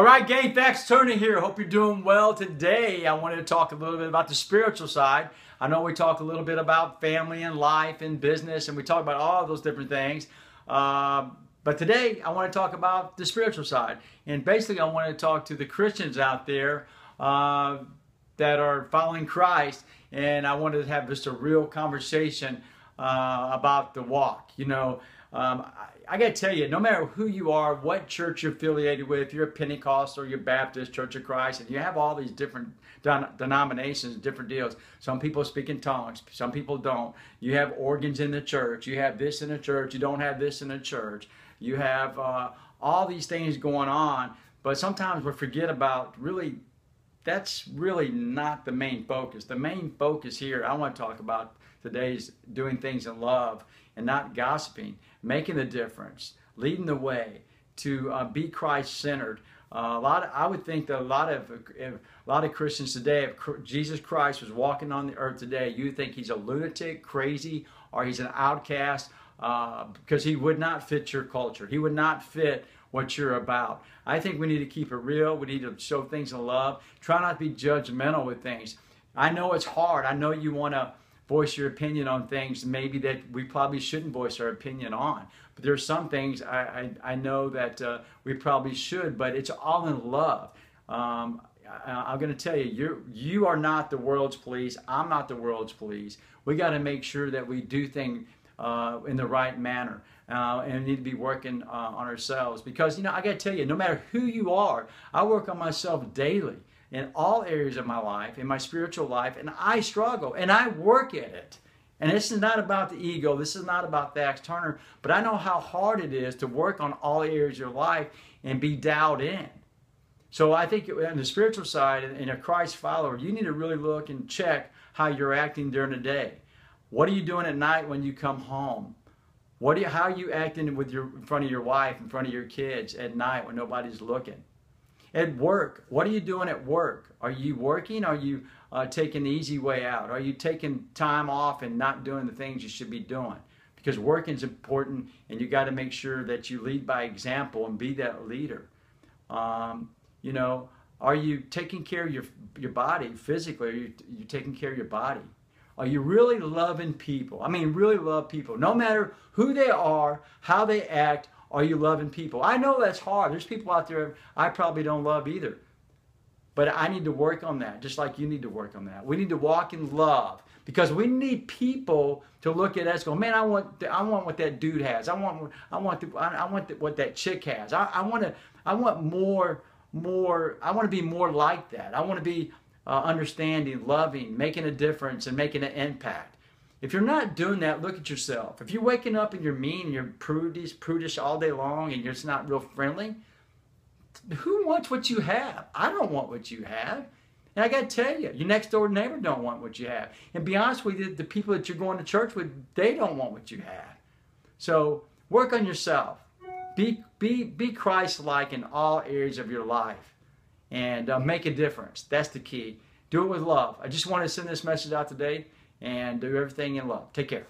All right, gang, Thax Turner here. Hope you're doing well today. I wanted to talk a little bit about the spiritual side. I know we talk a little bit about family and life and business, and we talk about all those different things. Uh, but today, I want to talk about the spiritual side. And basically, I want to talk to the Christians out there uh, that are following Christ. And I wanted to have just a real conversation uh, about the walk. You know, um, I, I got to tell you, no matter who you are, what church you're affiliated with, you're a Pentecostal, you're Baptist, Church of Christ, and you have all these different denominations, different deals. Some people speak in tongues, some people don't. You have organs in the church, you have this in the church, you don't have this in the church. You have uh, all these things going on, but sometimes we forget about really that's really not the main focus. The main focus here I want to talk about today is doing things in love and not gossiping, making the difference, leading the way to uh, be Christ-centered. Uh, a lot, of, I would think that a lot of a lot of Christians today, if Jesus Christ was walking on the earth today, you think he's a lunatic, crazy, or he's an outcast uh, because he would not fit your culture. He would not fit what you're about. I think we need to keep it real. We need to show things in love. Try not to be judgmental with things. I know it's hard. I know you want to voice your opinion on things maybe that we probably shouldn't voice our opinion on. But there's some things I, I, I know that uh, we probably should, but it's all in love. Um, I, am going to tell you, you you are not the world's police. I'm not the world's police. We got to make sure that we do things uh, in the right manner. Uh, and need to be working uh, on ourselves because you know I got to tell you, no matter who you are, I work on myself daily in all areas of my life, in my spiritual life, and I struggle and I work at it. And this is not about the ego. This is not about Thax Turner. But I know how hard it is to work on all areas of your life and be dialed in. So I think on the spiritual side, in a Christ follower, you need to really look and check how you're acting during the day. What are you doing at night when you come home? What are you, how are you acting with your, in front of your wife, in front of your kids at night when nobody's looking? At work, what are you doing at work? Are you working? Are you uh, taking the easy way out? Are you taking time off and not doing the things you should be doing? Because working is important and you got to make sure that you lead by example and be that leader. Um, you know, are you taking care of your, your body physically? Are you, you taking care of your body? Are you really loving people? I mean, really love people. No matter who they are, how they act, are you loving people? I know that's hard. There's people out there I probably don't love either. But I need to work on that, just like you need to work on that. We need to walk in love because we need people to look at us, go, man, I want, I want what that dude has. I want, I want, the, I want the, what that chick has. I, I want to, I want more, more. I want to be more like that. I want to be uh, understanding, loving, making a difference, and making an impact. If you're not doing that, look at yourself. If you're waking up and you're mean and you're prudish, prudish all day long and you're just not real friendly, who wants what you have? I don't want what you have. And I got to tell you, your next door neighbor don't want what you have. And be honest with you, the people that you're going to church with, they don't want what you have. So work on yourself. Be, be, be Christ-like in all areas of your life and uh, make a difference. That's the key. Do it with love. I just want to send this message out today and do everything in love. Take care.